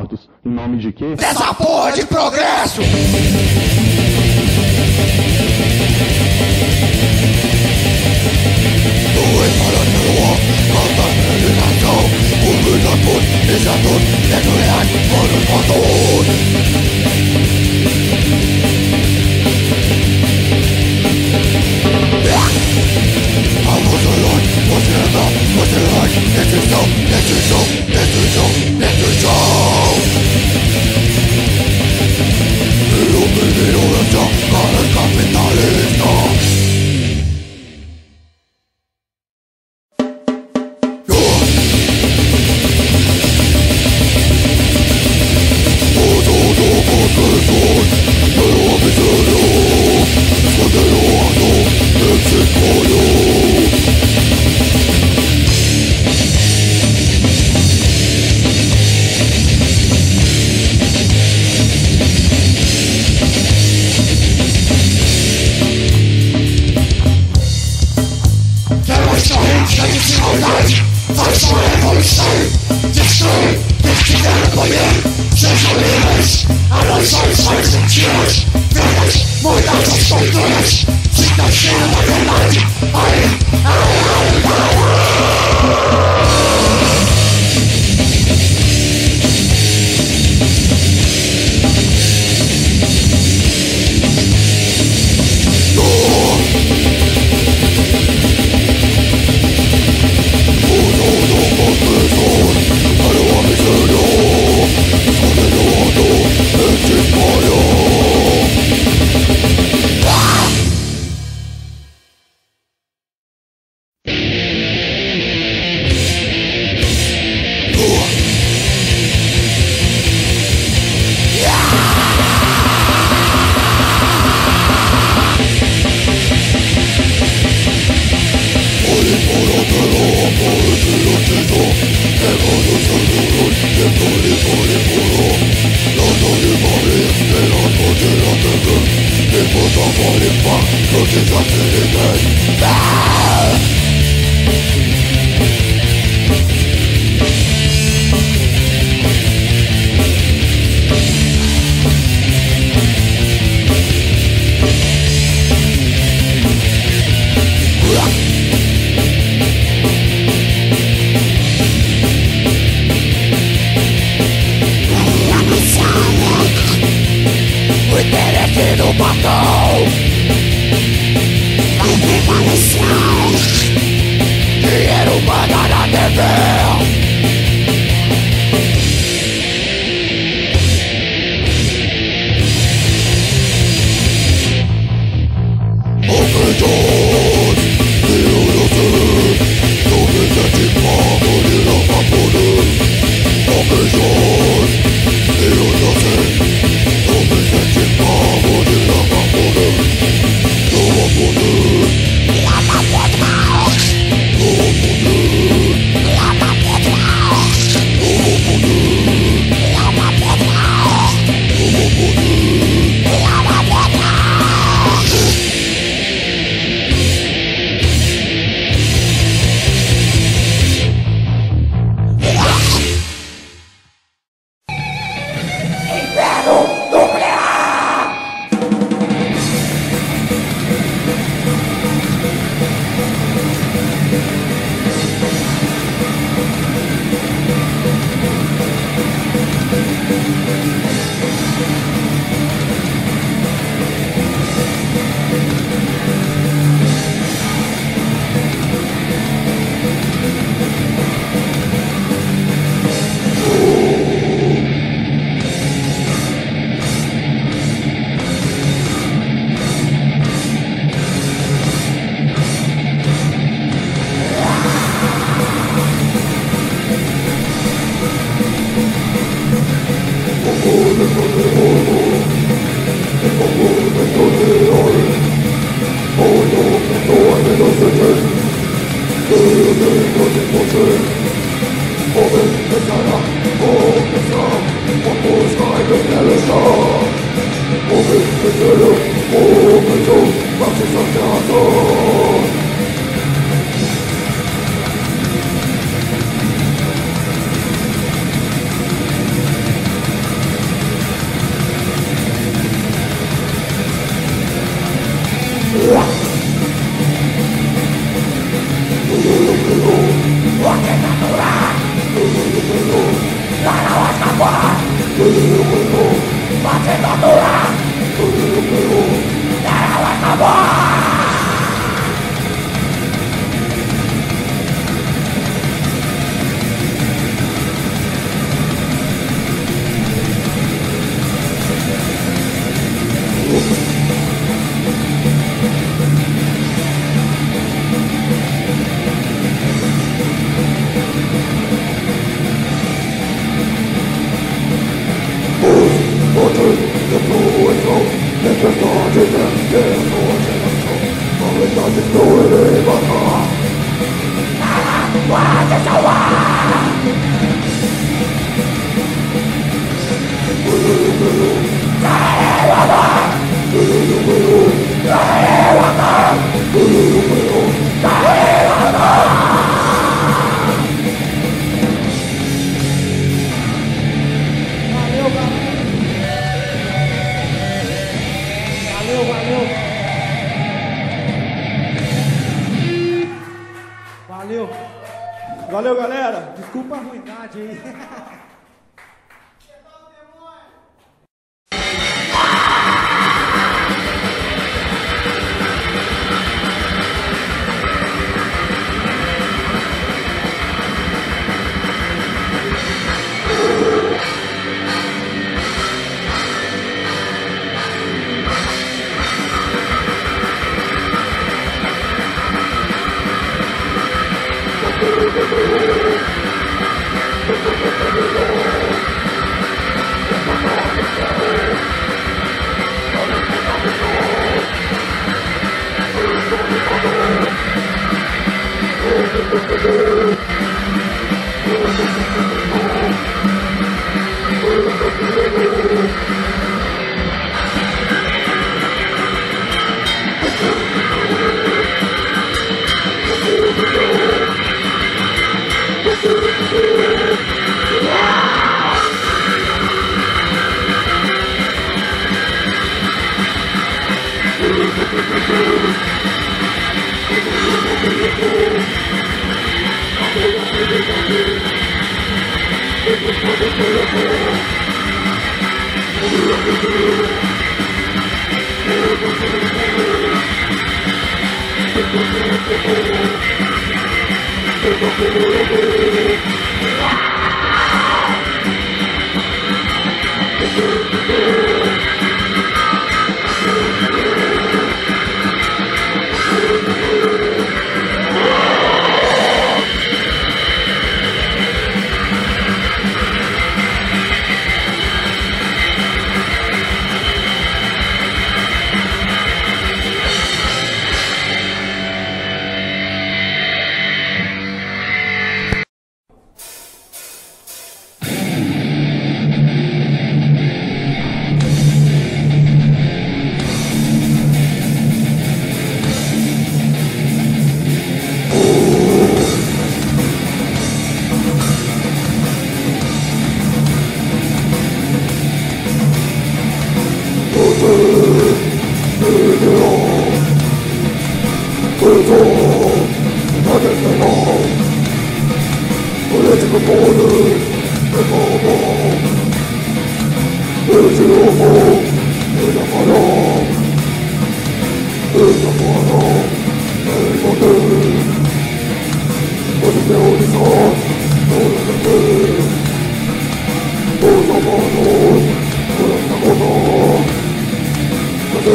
mortos. Em nome de quê? Dessa porra de progresso! Dois para pelo alta realização Comida por exatos, nuclear, humanos Oh, my God. of.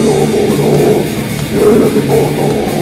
のもの世のもの